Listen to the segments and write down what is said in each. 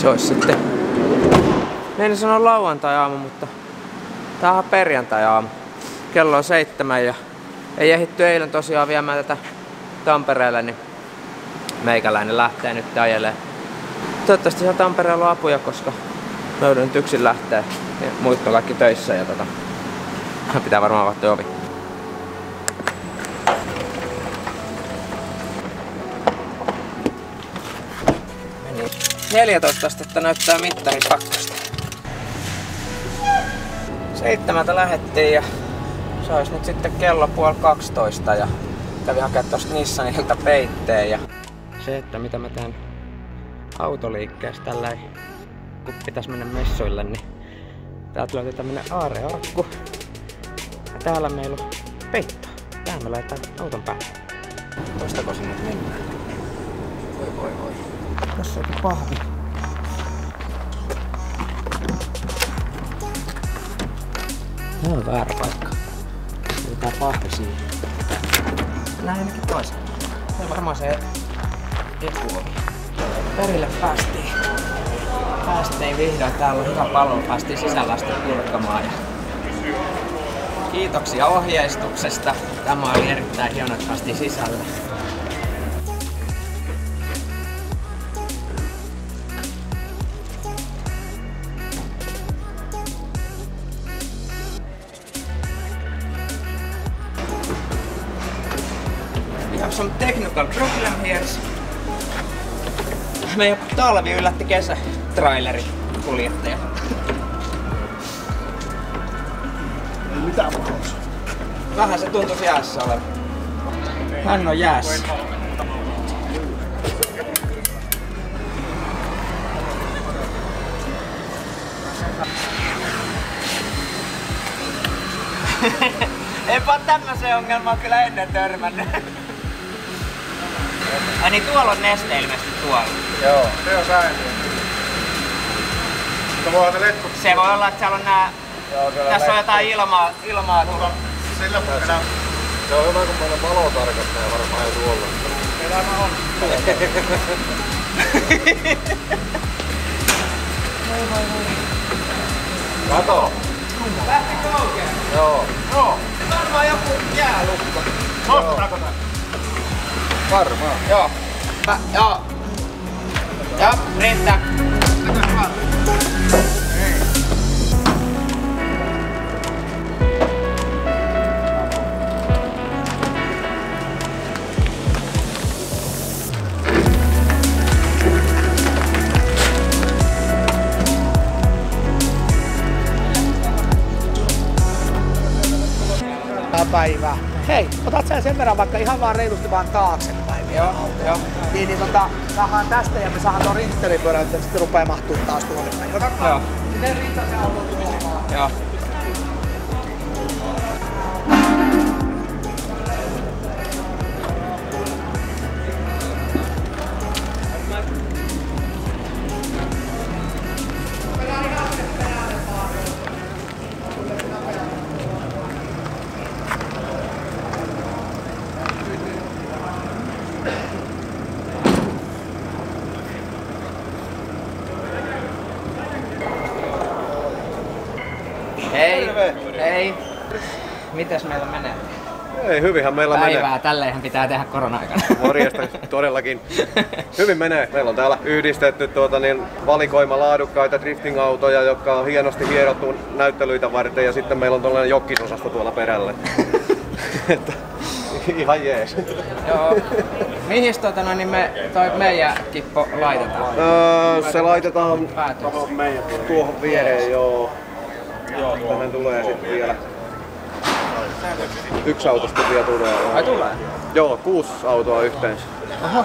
se olisi sitten... Meidän sanoa lauantai-aamu, mutta tää on perjantai-aamu. Kello on seitsemän ja ei ehditty eilen tosiaan viemään tätä Tampereelle, niin meikäläinen lähtee nyt ajelee. Toivottavasti saa Tampereella apuja, koska mä nyt yksin lähteä. Ja muut on kaikki töissä ja tota, pitää varmaan avata ovi. 14 astetta näyttää mittari pakkasta. Seitsemältä lähettiin ja se olisi nyt sitten kello puoli 12 ja kävin hakemaan tosta Nissanilta peitteen ja se, että mitä mä teen autoliikkeessä tällä kun pitäis mennä messuille, niin täältä löytyy tämmönen aarearkku. Ja täällä meillä on peitto. Täällä me laitetaan auton päälle. Toistako sinne mennään? Voi voi voi. Tässä on pahvi. Tämä on väärä paikka. Tää pahvi siihen. Näin ainakin toisen. Se on varmaan se etuovi. Perille päästiin. Päästiin vihdoin. Täällä on hyvä palvelu. Päästiin sisällä asti purkamaan. Ja Kiitoksia ohjeistuksesta. Tämä oli erittäin hieno, että päästiin sisälle. Talvi yllätti kesätraileri kuljettaja. Ei mitään pahoissa. Vähän se tuntuisi jäässä olevan. Hän on jäässä. Enpä oo tämmöiseen ongelmaan kyllä ennen törmännyt. Ai niin tuolla on neste ilmeisesti tuolla. Joo, se on säilyy. Mutta voihan ne letkut... Se voi olla, että siellä on nää... Joo, siellä Tässä on jotain ilmaa, ilmaa tullut. Sillä puolella. Se on hyvä, kun meillä on valotarkastaja varmaan ei tuolla. Elämä on. Kato. Lähtikö oikein? Joo. Joo. Varmaan joku jäälukko. Nostaako tää? Varmaan. Joo. Mä, joo. Joo, riittää. päivää. Hei, otat sen sen verran vaikka ihan vaan reilusti vaan taaksepäin vielä. Joo, joo. Niin, niin tota, saadaan tästä ja me saadaan tuon rinteripyörän, että sitten rupeaa mahtuu taas tuonne päin. Joo. Miten rinta se auto tuomaan? Joo. Hyvinhän meillä Päivää, menee. tälleenhän pitää tehdä korona-aikana. Morjesta, todellakin. Hyvin menee. Meillä on täällä yhdistetty tuota, niin, valikoima laadukkaita drifting-autoja, jotka on hienosti hierottu näyttelyitä varten ja sitten meillä on tällainen jokkisosasto tuolla perällä. Että, ihan jees. Joo. Mihin tota, no, niin me, toi meidän kippo laitetaan? Öö, se laitetaan Päätyy. tuohon viereen, joo. Tähän tulee sitten vielä. Yksi autosta vielä tulee. Ai tulee? Joo, kuusi autoa yhteensä. Aha.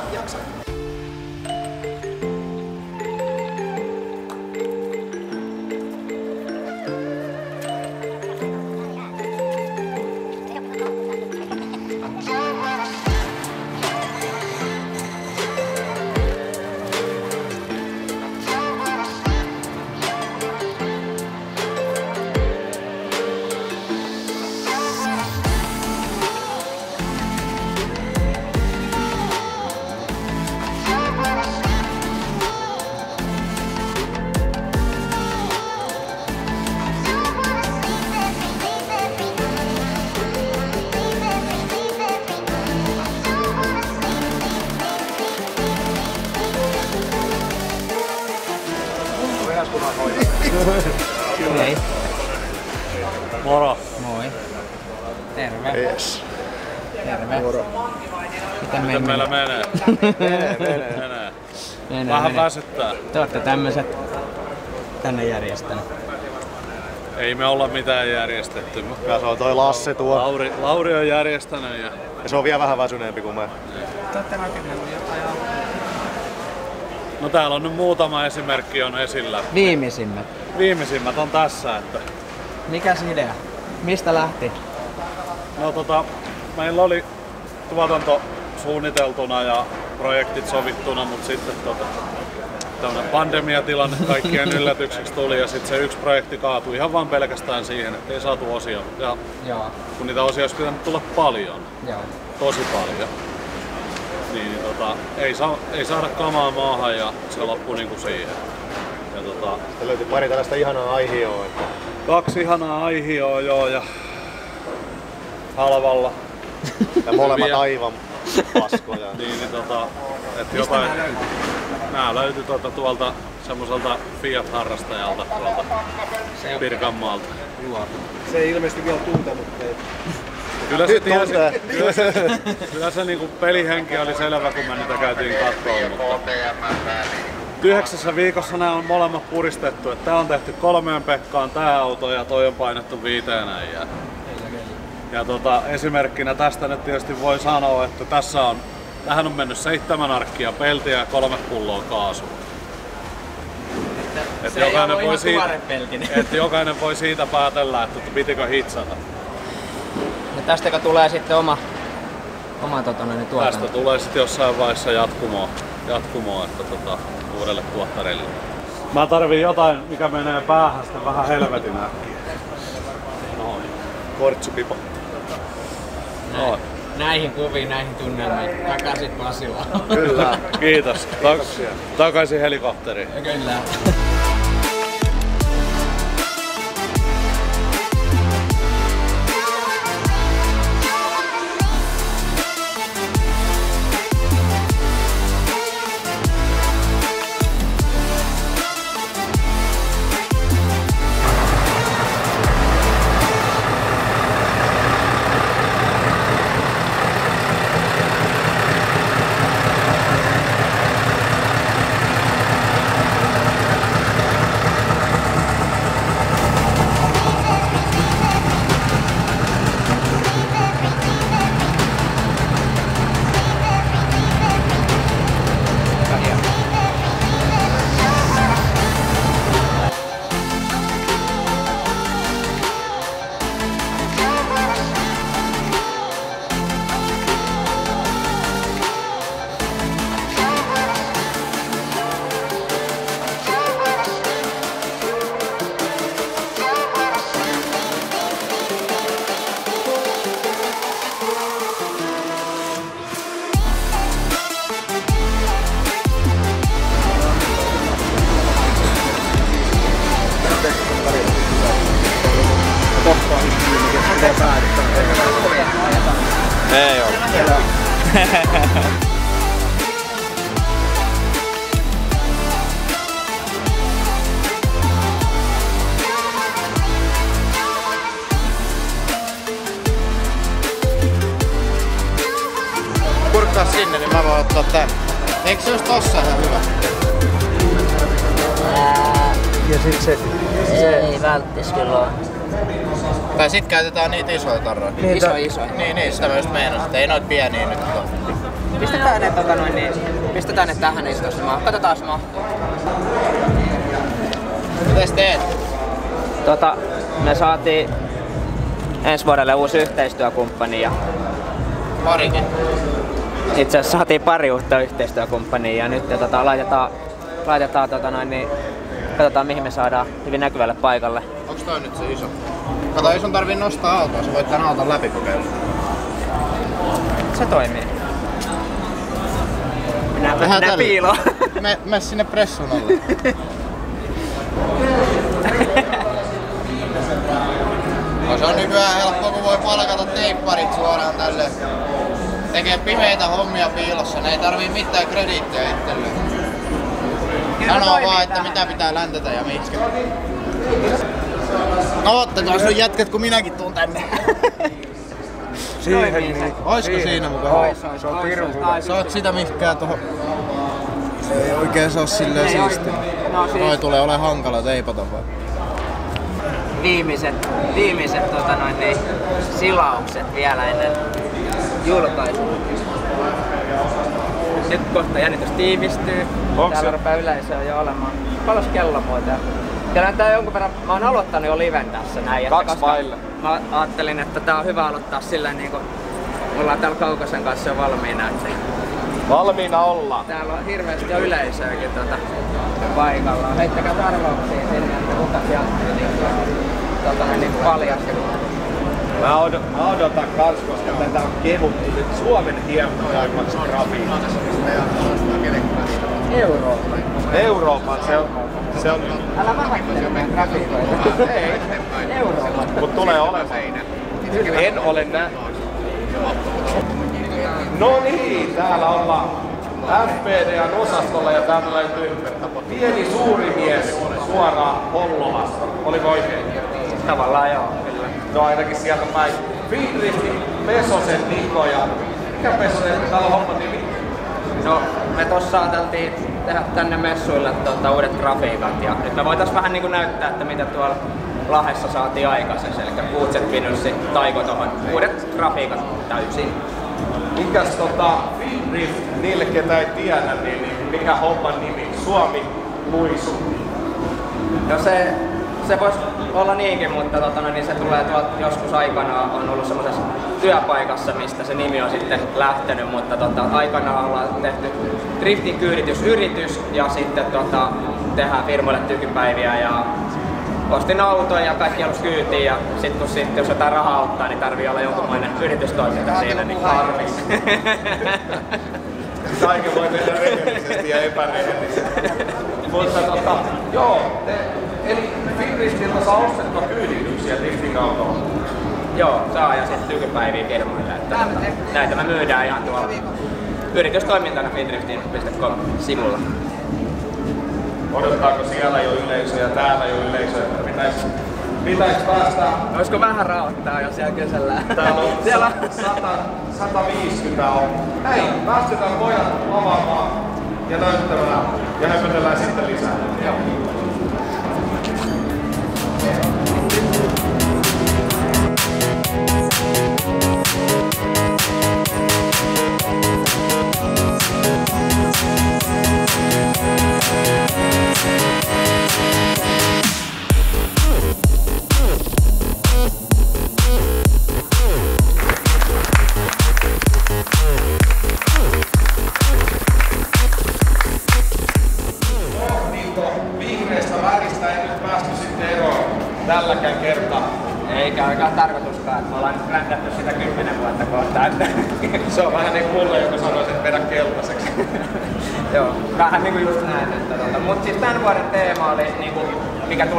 Te olette tämmöiset tänne järjestänyt. Ei me olla mitään järjestetty. Ja se on toi Lasse tuo. Lauri, Lauri on järjestänyt ja Ja se on vielä vähän väsyneempi kuin me. Te olette rakennellut jotain no täällä on nyt muutama esimerkki on esillä. Viimeisimmät. Viimeisimmät on tässä, että Mikäs idea? Mistä lähti? no tota, meillä oli tuotanto suunniteltuna ja projektit sovittuna, mutta sitten tota, tämmönen pandemiatilanne kaikkien yllätykseksi tuli ja sitten se yksi projekti kaatui ihan vaan pelkästään siihen, että ei saatu osia. Ja Joo. kun niitä osia olisi pitänyt tulla paljon, Joo. tosi paljon, niin, niin tota, ei, saa, ei saada kamaa maahan ja se loppui niinku siihen. Ja tota, Sitten löytyi pari tällaista ihanaa aihioa. Että kaksi ihanaa aihioa joo ja halvalla. ja molemmat Hyviä. aivan paskoja. Niin, niin tota, et Mistä jotain, nää löytyi tuolta, tuolta semmoiselta Fiat-harrastajalta tuolta Se Pirkanmaalta. Se ei ilmeisesti vielä tuntenut teitä. Kyllä se, tiesi, kyllä se, kyllä se niinku pelihenki oli selvä, kun me niitä käytiin mutta yhdeksässä viikossa nämä on molemmat puristettu. Että tää on tehty kolmeen Pekkaan tää auto ja toi on painettu viiteen. Ja, ja tota, esimerkkinä tästä nyt tietysti voi sanoa, että tässä on, tähän on mennyt seitsemän arkkia peltiä ja kolme pulloa kaasua. Et Se ei jokainen, voi siitä, että jokainen voi siitä päätellä, että pitikö hitsata. Ja tästäkö tulee sitten oma, oma tota, noin, tuotanto? Tästä tulee sitten jossain vaiheessa jatkumoa, jatkumoa että tota, uudelle tuottarille. Mä tarviin jotain, mikä menee päähän sitten vähän helvetin äkkiä. Noin. Kortsupipo. Noin. Näihin kuviin, näihin tunnelmiin. Takaisin Pasilaan. Kyllä. Kiitos. Tak- takaisin helikopteriin. Kyllä. Ei oo. kurkkaa sinne, niin mä voin ottaa tän. Eikö se olisi tossa ihan hyvä? Ja sit se... Se ei välttis kyllä ole. Tai sit käytetään niitä isoja tarroja. Niin, Iso, iso. Niin, niin, sitä mä just meinasin, että ei noita pieniä nyt ole. Pistetään ne, tota, noin, niin, pistetään ne tähän, niin se mahtuu. Katsotaan, mahtuu. Mites teet? Tota, me saatiin ensi vuodelle uusi yhteistyökumppani ja Parikin. itse asiassa saatiin pari uutta yhteistyökumppania ja nyt tota, laitetaan, laitetaan tota, noin, niin, katsotaan mihin me saadaan hyvin näkyvälle paikalle. Onks toi nyt se iso? Kato, ei sun tarvii nostaa autoa, sä voit tän auton läpi kokeilla. Se toimii. Mennään, Tehdään tällä. piiloon. Me, me sinne pressun alle. No se on nykyään helppo, kun voi palkata teipparit suoraan tälle. Tekee pimeitä hommia piilossa, ne ei tarvii mitään krediittiä itselleen. Sanoo vaan, että mitä pitää läntätä ja miksi. No ottakaa sun jätkät, kun minäkin tuun tänne. Siihen niin. Oisko siinä mukaan? Ois, ois, on ois, pirun ois, hyvä. ois. Saat sitä mihinkään tuohon... Se ei oikein se oo silleen siistiä. No siis- Noi tulee ole hankala teipata vaan. Viimeiset, viimeiset tota noin, niin, silaukset vielä ennen julkaisua. Nyt kohta jännitys tiivistyy. Onks Täällä se- rupeaa yleisöä jo olemaan. Paljon kello muuten? Kyllä tää jonkun verran, mä oon aloittanut jo liven tässä näin. Kaksi koska vaille. Mä ajattelin, että tää on hyvä aloittaa sillä niin kuin me ollaan täällä Kaukosen kanssa jo valmiina. Että Valmiina ollaan. täällä on hirveästi jo yleisöäkin tuota, paikalla. Heittäkää arvauksia sinne, että kuka sieltä niin, tuota, niin paljasti. Mä, odot, mä odotan kans, koska tätä on kehuttu nyt Suomen hienoimmaksi grafiikaksi. Eurooppa. Euroopan se on, se on Älä vähättele meidän grafiikoita. ei, Eurooppa. mut tulee olemaan. En ole nähnyt. No niin, täällä ollaan FPDn osastolla ja täältä löytyy pieni suuri mies suoraan Hollolasta. Oliko oikein? Tavallaan joo, kyllä. No ainakin sieltä päin. Friedrichi, Pesosen Niko ja... Mikä Pesosen täällä on homman nimi? No, me tossa ajateltiin tehdä tänne messuille tuota, uudet grafiikat ja nyt me voitais vähän niinku näyttää, että mitä tuolla Lahessa saatiin aikaiseksi. Eli Kuutset Vinussi taiko tuohon uudet grafiikat täysin. Mikäs tota, Friedrich, niille ketä ei tiedä, niin, niin mikä homman nimi? Suomi Luisu. No se, se voisi olla niinkin, mutta tota, no, niin se tulee tuolta joskus aikanaan, on ollut semmoisessa työpaikassa, mistä se nimi on sitten lähtenyt, mutta tota, aikanaan ollaan tehty driftin kyyditysyritys ja sitten tota, tehdään firmoille tykypäiviä ja ostin auton ja kaikki alus kyytiin ja sitten kun sit, jos jotain rahaa ottaa, niin tarvii olla jonkunlainen yritystoiminta siinä. Niin harmis. Kaiken voi tehdä rehellisesti ja epärehellisesti. Mutta tota, joo, te, eli Friedrichiltä saa ostettua kyydityksiä drifting autoon. Joo, saa ja sitten tykypäiviä firmoille. Että, näitä me myydään ihan tuolla yritystoimintana findriftin.com sivulla. Odottaako siellä jo yleisö ja täällä jo yleisö, että pitäisi, pitäisi päästä Olisiko vähän raottaa, jos siellä kysellään? Täällä on siellä 100, 150 on. Hei, päästetään pojat avaamaan ja näyttämään ja höpötellään sitten lisää. Joo.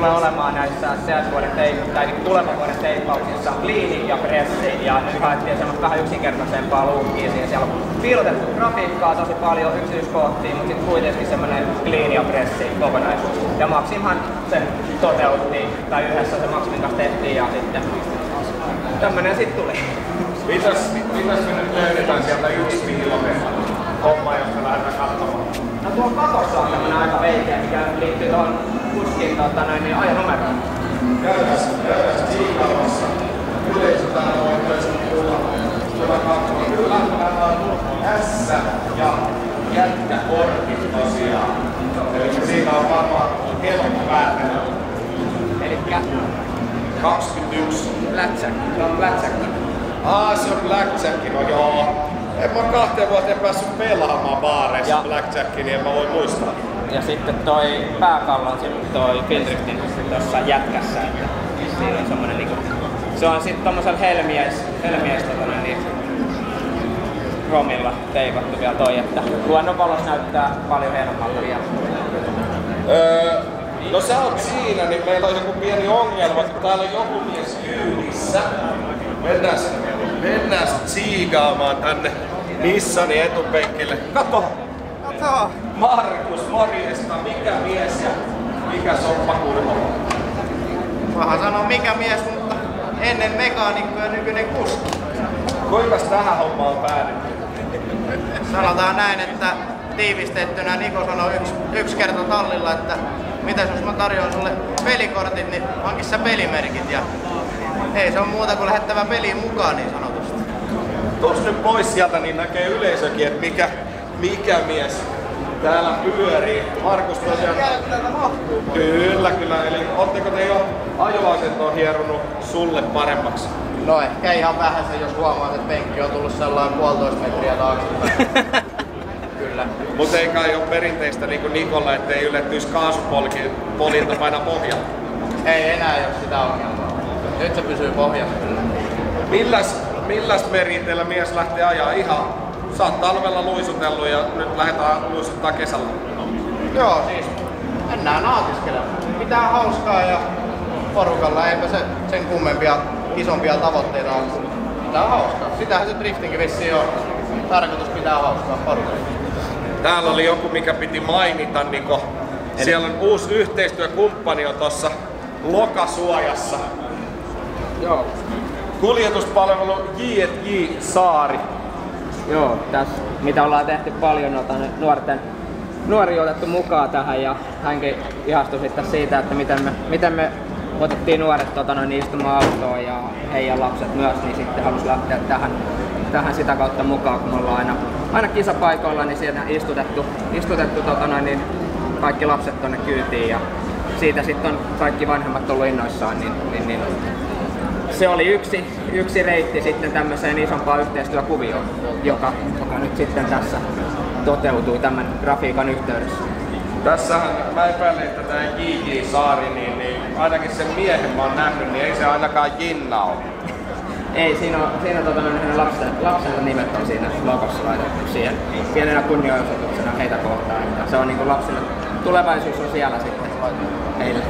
tulee olemaan näissä sen vuoden teip- tai niinku tulevan vuoden teippauksissa liini ja pressi. Ja nyt haettiin semmoista vähän yksinkertaisempaa luukkia siihen. Siellä on piilotettu grafiikkaa tosi paljon yksityiskohtia, mutta sitten kuitenkin semmoinen liini ja pressi kokonaisuus. Ja Maximhan sen toteutti, tai yhdessä se Maximin kanssa tehtiin ja sitten tämmönen sit tuli. Mitäs, mitäs me nyt löydetään sieltä yksi piilometri homma, jos me lähdetään katsomaan? No tuo katossa on tämmönen aika veikeä, mikä liittyy tuohon kuskin tota, noin, niin ajonumeroon. Käydään, käydään siikaamassa. Yleisö täällä voi myös tulla, tulla katsomaan. Kyllä, täällä on S ja jätkäkortit tosiaan. Eli siitä on varmaan helppo päätellä. Elikkä 21. Blackjack. Se on Blackjack. Aa, se on Blackjack, no joo. En mä kahteen vuoteen päässyt pelaamaan baareissa Ja- Blackjackia, niin en mä voi muistaa. Ja sitten toi pääkallo on sitten toi Findriftin tuossa jätkässä. Että siinä on semmonen niinku, se on sitten tommosella helmies, helmies tota noin niin, romilla teipattu vielä toi, että luonnonvalos näyttää paljon hienommalta vielä. Öö, no sä oot siinä, niin meillä on joku pieni ongelma, kun täällä on joku mies kyydissä. Mennään, mennään tsiigaamaan tänne Nissanin etupenkille. Kato! Joo. Markus, morjesta. Mikä mies ja mikä soppakulma? Vähän sanoa mikä mies, mutta ennen mekaanikko ja nykyinen kuski. Kuinka tähän hommaan päädytty? Sanotaan näin, että tiivistettynä Niko sanoi yksi, yksi kerta tallilla, että mitäs jos mä tarjoan sulle pelikortit, niin hankin sä pelimerkit. Ja ei se on muuta kuin lähettävä peliin mukaan niin sanotusti. Tuossa nyt pois sieltä, niin näkee yleisökin, että mikä, mikä mies täällä pyörii. Markus tosiaan... Kyllä, kyllä. Eli ootteko te jo ajoasentoa hierunut sulle paremmaksi? No ehkä ihan vähän se, jos huomaat, että penkki on tullut sellainen puolitoista metriä taaksepäin. Kyllä. Mutta ei kai ole perinteistä niin kuin Nikolla, ettei ylettyisi kaasupolilta paina pohjalla. Ei enää ole sitä ongelmaa. Nyt se pysyy pohjassa kyllä. Milläs, milläs merinteellä mies lähtee ajaa ihan? Sä oot talvella luisutellut ja nyt lähdetään luisuttaa kesällä. Joo, siis mennään nautiskelemaan. Pitää hauskaa ja porukalla eipä se sen kummempia, isompia tavoitteita ole. Pitää hauskaa. Sitähän se driftinkin vissiin on. Tarkoitus pitää hauskaa porukalla. Täällä oli joku, mikä piti mainita, Niko. Siellä on uusi yhteistyökumppani on tossa Lokasuojassa. Joo, Kuljetuspalvelu J&J Saari. Joo, tässä mitä ollaan tehty paljon noita nuorten nuori otettu mukaan tähän ja hänkin ihastui sitten siitä, että miten me, miten me otettiin nuoret tota, noin, istumaan autoon ja heidän lapset myös, niin sitten halusi lähteä tähän, tähän sitä kautta mukaan, kun me ollaan aina, aina kisapaikoilla, niin siinä istutettu, istutettu tota, noin, niin kaikki lapset tonne kyytiin ja siitä sitten on kaikki vanhemmat ollut innoissaan, niin, niin, niin se oli yksi, yksi reitti sitten tämmöiseen isompaan yhteistyökuvioon, joka, joka nyt sitten tässä toteutui tämän grafiikan yhteydessä. Tässähän mä epäilen, että tämä J.J. Saari, niin, niin ainakin sen miehen mä oon nähnyt, niin ei se ainakaan Jinna ole. Ei, siinä on, siinä on tota, hänen lapsen, lapsensa nimet on siinä logossa laitettu siihen pienenä kunnioituksena heitä kohtaan. Että se on niin kuin lapsille, tulevaisuus on siellä sitten heille.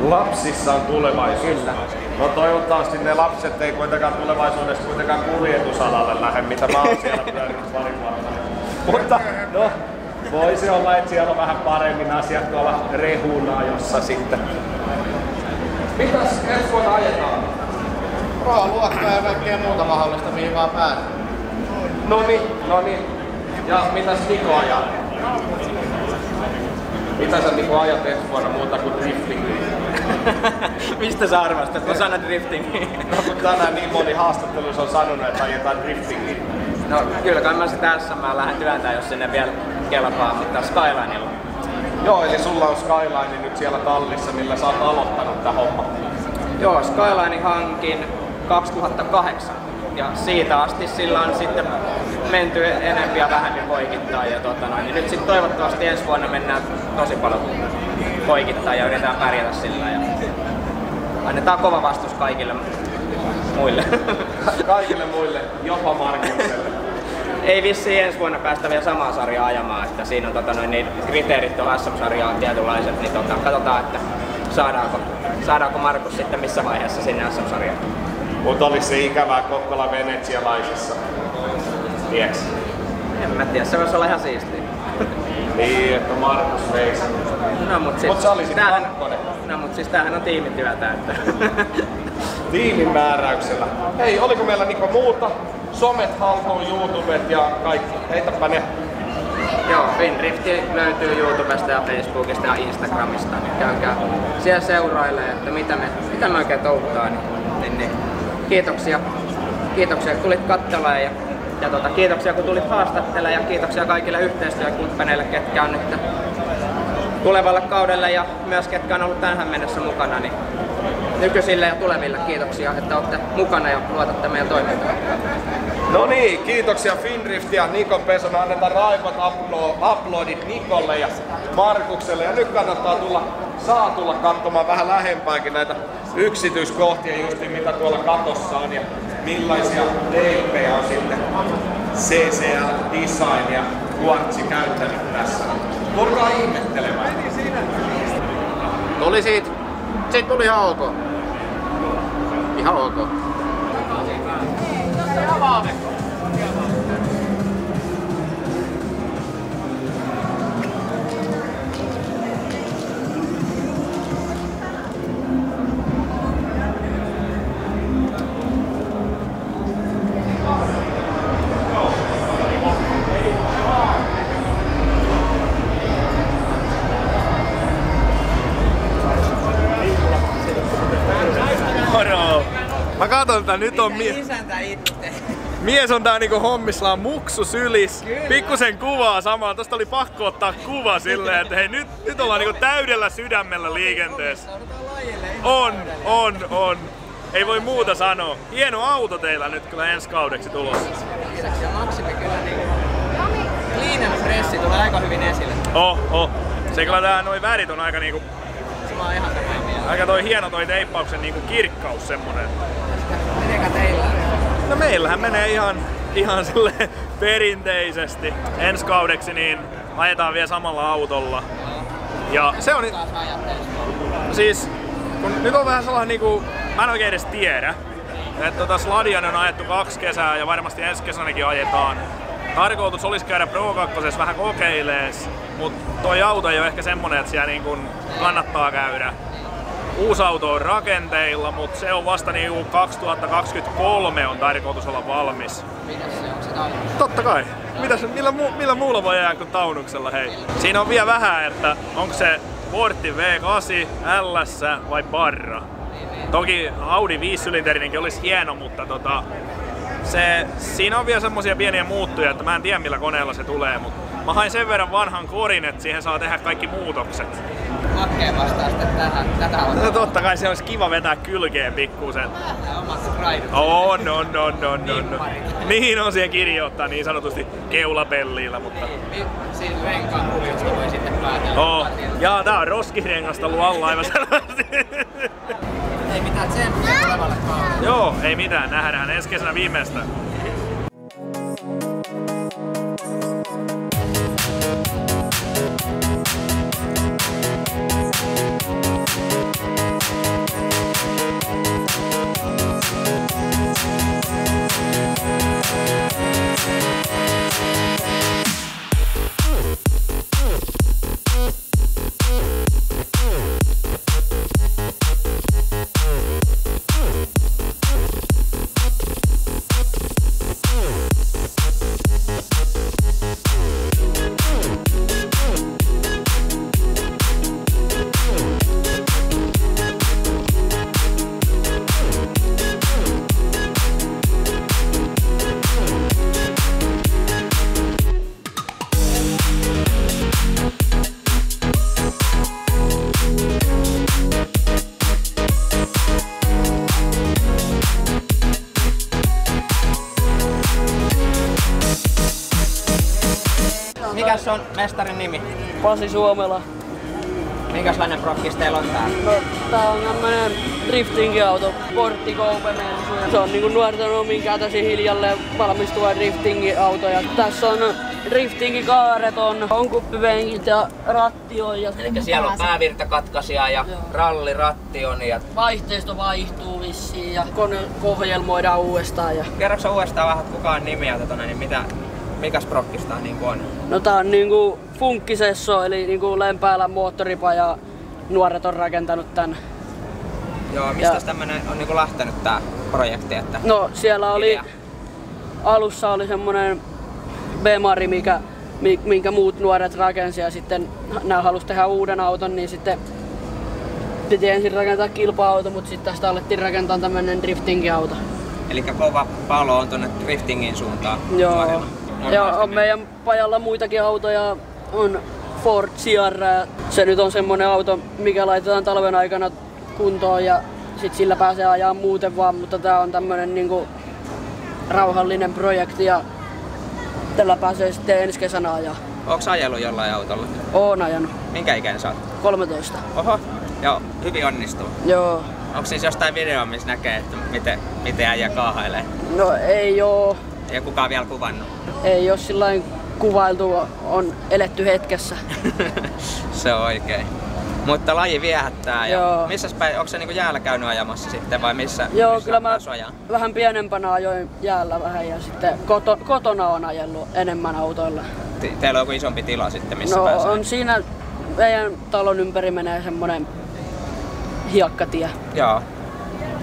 Lapsissa on tulevaisuus. Kyllä. No toivottavasti ne lapset ei kuitenkaan tulevaisuudessa kuitenkaan kuljetusalalle lähde, mitä mä oon siellä pyörinyt pari vuotta. Mutta no, voisi olla, että siellä on vähän paremmin asiat tuolla rehunajossa sitten. Mitäs ensi vuonna ajetaan? Pro-luokkaa ja kaikkea muuta mahdollista, mihin vaan pääsee. No niin, no niin. Ja mitäs Niko ajaa? Mitä sä Niko ajat ensi vuonna muuta kuin driftingiä? Mistä sä arvastat, että mä sanon driftingiin? No tänään niin moni haastattelussa on sanonut, että ajetaan driftingiä. No kyllä kai mä se tässä mä lähden työntämään, jos sinne vielä kelpaa, mutta Skylinella. Joo, eli sulla on Skyline nyt siellä tallissa, millä sä oot aloittanut tää homma. Joo, Skyline hankin 2008 ja siitä asti sillä on sitten menty enempi ja vähemmin poikittaa ja tota noin, niin nyt sitten toivottavasti ensi vuonna mennään tosi paljon poikittaa ja yritetään pärjätä sillä ja annetaan kova vastus kaikille muille. Kaikille muille, jopa Markukselle. Ei vissi ensi vuonna päästä vielä samaa sarjaa ajamaan, että siinä on tota noin, niin kriteerit on SM-sarjaa tietynlaiset, niin tota, katsotaan, että saadaanko, saadaanko Markus sitten missä vaiheessa sinne SM-sarjaan. Mutta olisi se ikävää Kokkola venetsialaisissa. Tiedätkö? En mä tiedä, se voisi olla ihan siistiä. Niin, että Markus veisi. No mut siis, Mut sä olisit tämähän, kakkonen. no mut siis tämähän on tiimityötä, että Tiimin määräyksellä. Hei, oliko meillä Niko muuta? Somet haltuun, YouTubet ja kaikki. Heitäpä ne. Joo, Findrifti löytyy YouTubesta ja Facebookista ja Instagramista, niin käykää siellä seurailee, että mitä me, mitä me oikein touhutaan. Niin, niin, niin. Kiitoksia, kiitoksia kun tulit katselemaan ja, ja tota, kiitoksia kun tulit haastattelemaan ja kiitoksia kaikille yhteistyökumppaneille, ketkä on nyt tulevalle kaudelle ja myös ketkä on ollut tähän mennessä mukana, niin nykyisille ja tuleville kiitoksia, että olette mukana ja luotatte meidän toimintaan. No niin, kiitoksia Finrift ja Niko Peso. Me annetaan raipat uplo- uploadit Nikolle ja Markukselle. Ja nyt kannattaa tulla, saa tulla katsomaan vähän lähempääkin näitä yksityiskohtia justi mitä tuolla katossa on ja millaisia teipejä on sitten CCL Design ja Quartzi käyttänyt tässä. Tulkaa ihmettelemään. Tuli siitä. Siitä tuli ihan ok. Ihan ok. Moro! Että nyt on mie- Isäntä itse. mies on tää niinku hommissaan muksu sylis. Pikkusen kuvaa samaa. Tosta oli pakko ottaa kuva silleen, että hei nyt, nyt ollaan niinku täydellä sydämellä liikenteessä. On, on, on. Ei voi muuta sanoa. Hieno auto teillä nyt kyllä ensi kaudeksi tulossa. Kiitoksia Maksimi kyllä niin. Clean and Fresh tulee aika hyvin esille. Oh, oh. Se kyllä tää noi värit on aika niinku, Se on ihan samaa mieltä. aika toi hieno toi teippauksen niinku kirkkaus semmonen. Mitenkä teillä? No meillähän menee ihan, ihan sille perinteisesti. Ensi kaudeksi niin ajetaan vielä samalla autolla. Ja se on siis, kun nyt on vähän sellainen niinku, mä en oikein edes tiedä. Että tota Sladian on ajettu kaksi kesää ja varmasti ensi kesänäkin ajetaan. Tarkoitus olisi käydä Pro 2 vähän kokeilees, mutta toi auto ei ole ehkä semmonen, että siellä niinku kannattaa käydä. Uusi auto on rakenteilla, mutta se on vasta niinku 2023 on tarkoitus olla valmis. Mitäs se on? Se. Totta kai. Mitäs, millä, mu, millä muulla voi jää kuin taunuksella, hei? Siinä on vielä vähän, että onko se Portti V8, LS vai Barra. Toki Audi 5-sylinterinenkin olisi hieno, mutta tota, se, siinä on vielä semmosia pieniä muuttuja, että mä en tiedä millä koneella se tulee, mutta mä hain sen verran vanhan korin, että siihen saa tehdä kaikki muutokset. Makkeen vastaa sitten tähän, tätä No autoa. totta kai se olisi kiva vetää kylkeen pikkusen. On, on, on, on, on. Niin on siihen kirjoittaa niin sanotusti keulapelliillä, mutta... Siinä renkaan kuviosta voi sitten päätellä. Oh. Jaa, tää on roskirengasta ollut alla aivan selvästi. Ei mitään tsemppiä tulevalle kaudelle. Joo, ei mitään, nähdään ensi kesänä viimeistään. Mikäs on mestarin nimi? Pasi Suomela. Minkäslainen prokkis teillä on täällä? No, tää on tämmönen driftingiauto, Portti. Se on niinku nuorten omin kätösi hiljalleen valmistuva driftingiauto. Ja tässä on driftingikaaret, on, on kuppipenkit ja ratti on. Ja Eli siellä on päävirtakatkaisija ja Joo. ralliratti on ja vaihteisto vaihtuu vissiin ja kone kohjelmoidaan uudestaan. Ja... Kerroksä uudestaan vähän, että kuka on nimiä tota, niin mitä, mikäs prokkista niin on? No tää on niinku funkkisesso, eli niinku Lempäälän moottoripaja. Nuoret on rakentanut tän. Joo, mistä Ja- tämmönen on niinku lähtenyt tää projekti? Että... No siellä oli, Idea. alussa oli semmonen Bemari, mikä, mi- minkä muut nuoret rakensi ja sitten nämä halusi tehdä uuden auton, niin sitten piti ensin rakentaa kilpa-auto, mutta sitten tästä alettiin rakentaa tämmönen driftingiauto. Eli kova palo on tonne driftingin suuntaan. Joo. Ja on meidän pajalla muitakin autoja, on Ford Sierra. Se nyt on semmonen auto, mikä laitetaan talven aikana kuntoon ja sit sillä pääsee ajaa muuten vaan, mutta tää on tämmönen niinku rauhallinen projekti ja tällä pääsee sitten ensi kesänä ajaa. Onko ajellut jollain autolla? Oon ajanut. Minkä ikäinen sä oot? 13. Oho, joo, hyvin onnistuu. Joo. Onko siis jostain videoa, missä näkee, että miten, miten äijä kaahailee? No ei oo, Ei kukaan vielä kuvannut. ei oo sillain kuvailtu, on eletty hetkessä. Se on oikein. Mutta laji viehättää. Ja Joo. missä päin, onko se niinku jäällä käynyt ajamassa sitten vai missä? Joo, missä kyllä mä ajaa? vähän pienempänä ajoin jäällä vähän ja sitten koto, kotona on ajellut enemmän autoilla. Te- teillä on joku isompi tila sitten, missä no pääsee? on siinä meidän talon ympäri menee semmonen hiekkatie. Joo.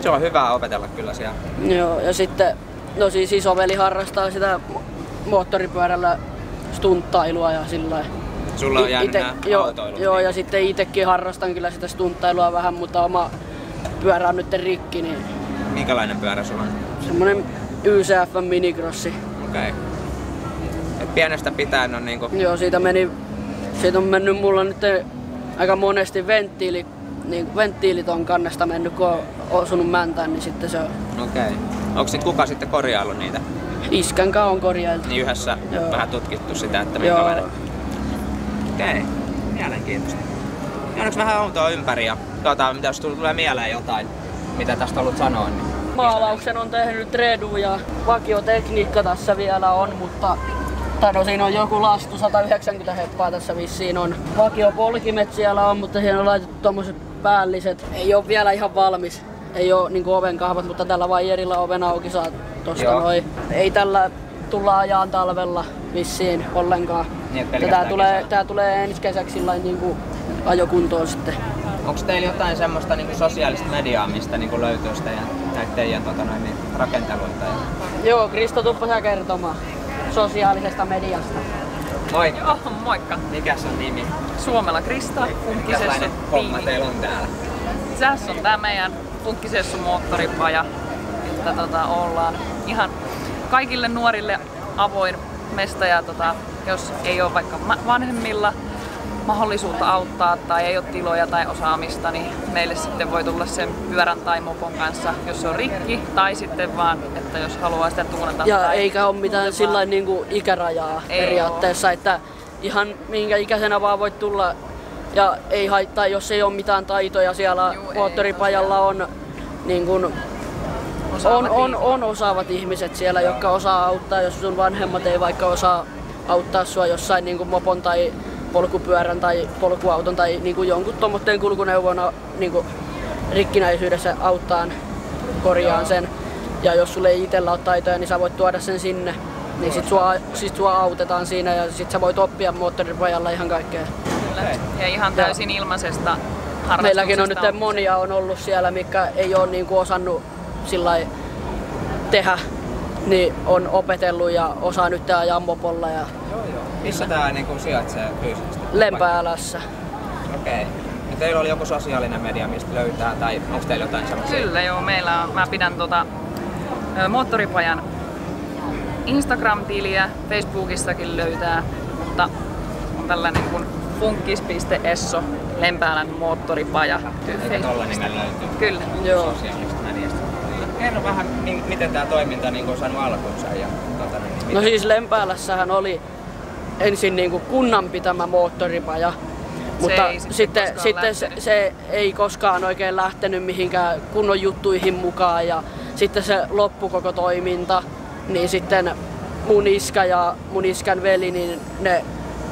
Se on hyvä opetella kyllä siellä. Joo, ja sitten, no siis isoveli harrastaa sitä mo- moottoripyörällä stunttailua ja sillä lailla. Sulla on jäänyt ite- joo, joo, ja sitten itsekin harrastan kyllä sitä stunttailua vähän, mutta oma, pyörä on nyt rikki, niin Minkälainen pyörä sulla on? semmonen YCF minikrossi. Okei. Okay. Et pienestä pitäen on niinku... Joo, siitä meni, siitä on mennyt mulla nyt aika monesti venttiili, niin venttiilit on kannesta mennyt, kun on osunut mäntään, niin sitten se on Okei. Okay. Onko sit kuka sitten korjaillut niitä? iskän on korjailtu. Niin yhdessä Joo. vähän tutkittu sitä, että Joo. Okei. Mielenkiintoista. Käydäänkö vähän autoa ympäri ja katsotaan, mitä jos tulee mieleen jotain, mitä tästä haluat sanoa. Niin. Maalauksen on tehnyt Redu ja vakiotekniikka tässä vielä on, mutta tai no siinä on joku lastu, 190 heppaa tässä vissiin on. Vakiopolkimet siellä on, mutta siihen on laitettu tommoset päälliset. Ei ole vielä ihan valmis. Ei ole niin oven kahvat, mutta tällä vaijerilla oven auki saa tosta noin. Ei tällä tulla ajaan talvella vissiin ollenkaan. Niin, pelkästään tulee, tää tulee ensi kesäksi sillain niinku ajokuntoon sitten. Onko teillä jotain semmoista niinku sosiaalista mediaa, mistä niinku löytyy sitä ja näitä teidän tota noin, niin rakenteluita? Ja... Joo, Kristo tuppa sä kertomaan sosiaalisesta mediasta. Moi! Joo, moikka. Mikä on nimi? Suomella Krista, Funkkisessu homma teillä on täällä? Tässä on tää meidän Funkkisessu moottoripaja, että tota, ollaan ihan kaikille nuorille avoin mesta ja tota, jos ei ole vaikka vanhemmilla mahdollisuutta auttaa tai ei ole tiloja tai osaamista, niin meille sitten voi tulla sen pyörän tai mopon kanssa, jos se on rikki, tai sitten vaan, että jos haluaa sitä tuunata. Ja tai eikä ole mitään sillä vaan- niinku ikärajaa Ei periaatteessa, että ihan minkä ikäisenä vaan voit tulla ja ei haittaa, jos ei ole mitään taitoja siellä Juu, ei moottoripajalla on, niin kun, on, osaavat on, ihmiset. on osaavat ihmiset siellä, jotka osaa auttaa, jos sun vanhemmat ei vaikka osaa auttaa sua jossain niin mopon tai polkupyörän tai polkuauton tai niin kuin jonkun tuommoitteen kulkuneuvona niin kuin rikkinäisyydessä auttaa korjaan sen. Ja jos sulle ei itsellä ole taitoja, niin sä voit tuoda sen sinne. Niin sit sua, sit sua autetaan siinä ja sit sä voit oppia moottoripojalla ihan kaikkea. Kyllä. Ja ihan täysin ilmaisesta harrastuksesta. Meilläkin on nyt monia on ollut siellä, mikä ei ole niinku osannut sillä tehdä, niin on opetellut ja osaa nyt ajaa mopolla ja Missä tää niinku sijaitsee fyysisesti? Lempäälässä. Okei. Ja teillä oli joku sosiaalinen media, mistä löytää, tai onko teillä jotain semmoisia? Kyllä joo, meillä on, mä pidän tota, moottoripajan Instagram-tiliä, Facebookissakin löytää, mutta on tällainen kuin funkkis.esso, Lempäälän moottoripaja. Eikä tolla nimellä löytyy? Kyllä. Joo. Sosiaalisesta mediasta. Kerro vähän, mi- miten tämä toiminta niin on saanut alkunsa ja tota, niin, No miten- siis Lempäälässähän oli ensin niinku kunnan pitämä moottoripaja, mutta ei sitten sitten, sitten se, se ei koskaan oikein lähtenyt mihinkään kunnon juttuihin mukaan ja sitten se loppu koko toiminta, niin sitten mun iskä ja mun iskän veli, niin ne,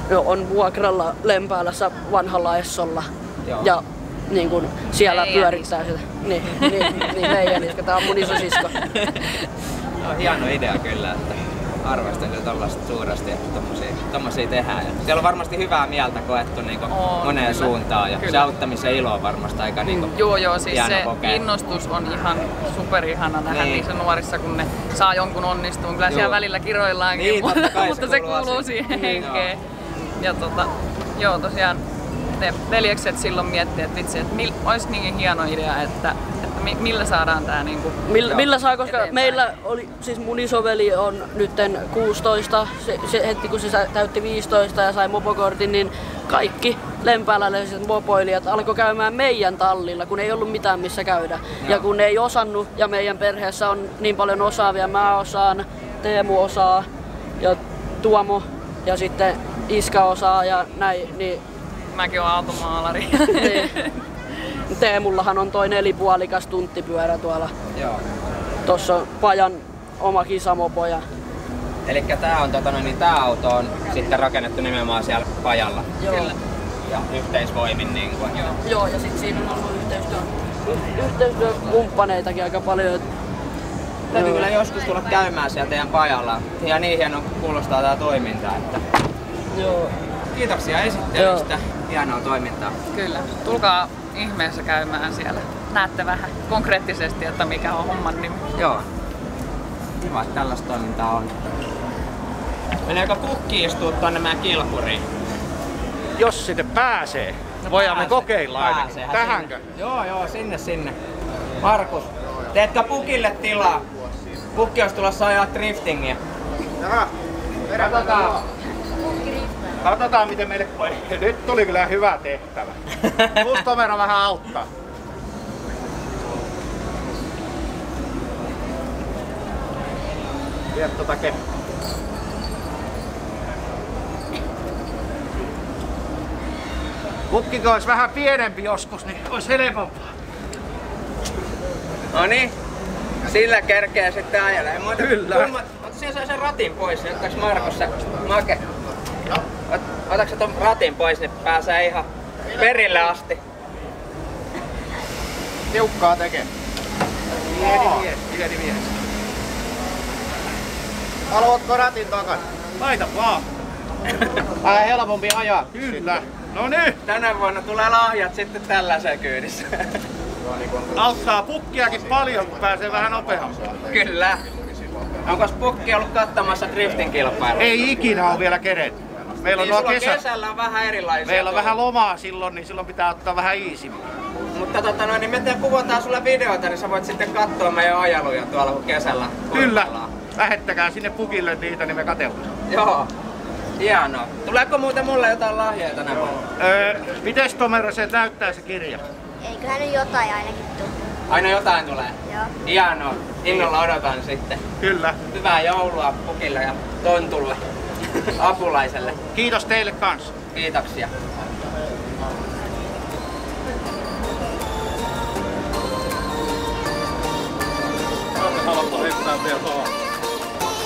ne on vuokralla Lempäälässä vanhalla Essolla Joo. ja niin kun siellä Meidän pyörittää sitä. Niin, niin, niin meidän iskä, tää on mun isosisko. No, hieno idea kyllä, että arvostan kyllä tollaista suuresti, että tommosia, tommosia tehdään. Ja siellä on varmasti hyvää mieltä koettu niin On, moneen kyllä. suuntaan ja se Kyllä. auttamisen ilo on varmasti aika niin Joo, joo, siis se kokea. innostus on ihan superihana nähdä Niin. niissä nuorissa, kun ne saa jonkun onnistuun. Kyllä siellä Joo. välillä kiroillaankin, Niin, mutta, kai se mutta se kuuluu siihen Niin. henkeen. Ja tota, joo, tosiaan ne veljekset silloin miettii, että vitsi, että mil, olisi niin hieno idea, että, että mi, millä saadaan tämä niinku Millä, millä saa, koska eteenpäin. meillä oli, siis mun isoveli on nytten 16, se, se heti kun se täytti 15 ja sai mopokortin, niin kaikki lempääläiset mopoilijat alkoi käymään meidän tallilla, kun ei ollut mitään missä käydä. Ja kun ne ei osannut, ja meidän perheessä on niin paljon osaavia, mä osaan, Teemu osaa, ja Tuomo, ja sitten Iska osaa, ja näin, niin Mäkin oon automaalari. niin. Teemullahan on toi nelipuolikas tunttipyörä tuolla. Joo. Tossa on Pajan oma kisamopoja. Eli tää on tota, noin, niin tää auto on sitten rakennettu nimenomaan siellä pajalla. Joo. Kyllä. Ja yhteisvoimin niin kuin. Joo. Joo, ja sit siinä on ollut yhteistyö, y- yhteistyökumppaneitakin aika paljon. Täytyy Joo. kyllä joskus tulla käymään siellä teidän pajalla. Ja niin hieno kuulostaa tää toiminta, että Joo. kiitoksia esittelystä. Hienoa toimintaa. Kyllä. Tulkaa ihmeessä käymään siellä. Näette vähän konkreettisesti, että mikä on homman nimi. Joo. Kiva, että tällaista toimintaa on. Meneekö pukki istua tonne meidän kilpuriin? Jos sinne pääsee, No voidaan me kokeilla ainakin. Tähänkö? Sinne. Joo, joo, sinne, sinne. Markus, teetkö pukille tilaa? Pukki olisi tulossa ajaa driftingiä. Katsotaan. Katsotaan miten meille... Nyt tuli kyllä hyvä tehtävä. Mustomero vähän auttaa. Vie tota keppiä. Pukkiko olisi vähän pienempi joskus, niin olisi helpompaa. No niin, sillä kerkee sitten ajelee. Kyllä. Kummat, ota siellä sen ratin pois, niin ottaks Markus se make? Ot, otatko ton ratin pois, niin pääsee ihan perille asti. Tiukkaa tekee. Pieni mies, pieni mies. Haluatko ratin takas? Laita vaan. Vähän helpompi ajaa. Kyllä. No niin. Tänä vuonna tulee lahjat sitten tällaiseen kyydissä. Auttaa pukkiakin paljon, kun pääsee vähän nopeampaan. Kyllä. Onko Pukki ollut katsomassa driftin kilpailua? Ei ikinä ole vielä keretty. Meillä on niin nuo sulla kesä... kesällä on vähän erilaisia. Meillä on tullut. vähän lomaa silloin, niin silloin pitää ottaa vähän iisimmin. Mutta tota noin, niin me te kuvataan sulle videoita, niin sä voit sitten katsoa meidän ajeluja tuolla kun kesällä Kyllä. Lähettäkää sinne pukille niitä, niin me katsellaan. Joo. Hienoa. Tuleeko muuten mulle jotain lahjoja tänä vuonna? Öö, mites Tomero se näyttää se kirja? Eiköhän nyt jotain ainakin tule. Aina jotain tulee. Joo. Hienoa. Innolla odotan sitten. Kyllä. Hyvää joulua Pukille ja Tontulle. Apulaiselle. Kiitos teille kanssa. Kiitoksia. Haluatko heittää vielä tuohon?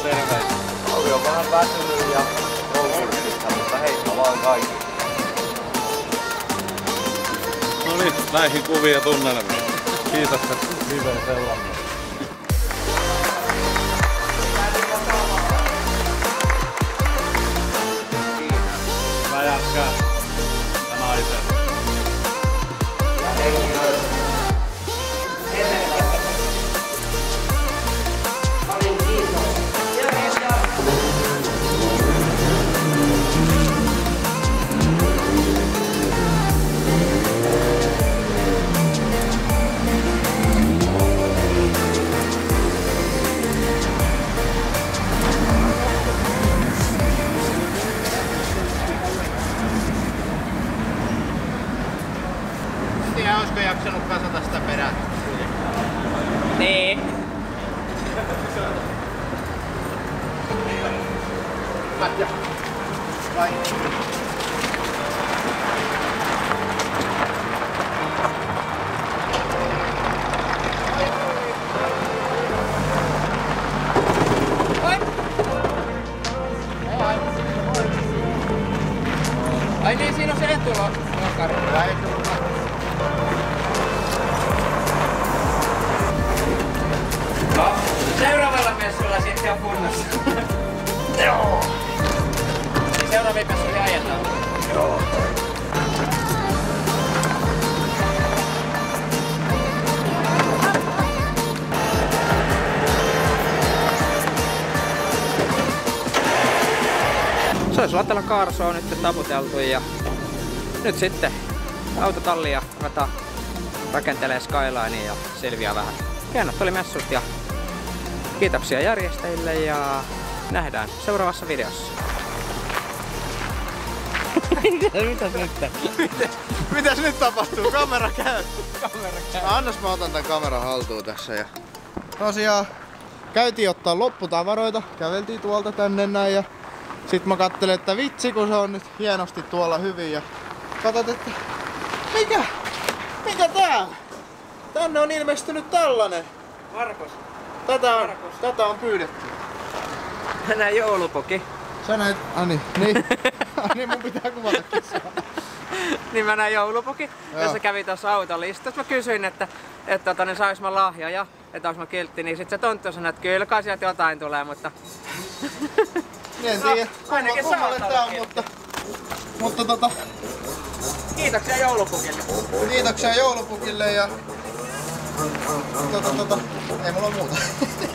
Terveisiä. Oli on vähän väsynyt ja konkurssissa, mutta heippa vaan kaikki. No niin, näihin kuviin ja tunnelmiin. Kiitokset liven sellainen. Mä acá. Está más Olisi Latela Kaarsoa nyt taputeltu ja nyt sitten autotallia ruvetaan rakentelee Skylinea ja selviää vähän. Hienot oli messut ja kiitoksia järjestäjille ja nähdään seuraavassa videossa. Mitäs nyt? Mitäs nyt tapahtuu? Kamera käy. Kamera käy. Annas mä otan tän kameran haltuun tässä ja... Tosiaan käytiin ottaa lopputavaroita, käveltiin tuolta tänne näin ja sit mä kattelin, että vitsi kun se on nyt hienosti tuolla hyvin ja katsot, että mikä? Mikä tää? Tänne on ilmestynyt tällainen. Markus, Tätä on, tätä on pyydetty. tänään joulupuki. Sä näet, ah niin, niin. Ah niin mun pitää kuvata kissaa. niin mä näin joulupuki, Joo. ja se kävi tuossa autolistassa. Mä kysyin, että, että tota, niin sais mä lahjoja, että ois mä kiltti, niin sit se tonttu sanoi, että kyllä kai sieltä jotain tulee, mutta En tiedä, No, ainakin kumma- kummalle tää on, mutta, mutta tota, kiitoksia joulupukille. kiitoksia joulupukille ja tota, tota, ei mulla muuta.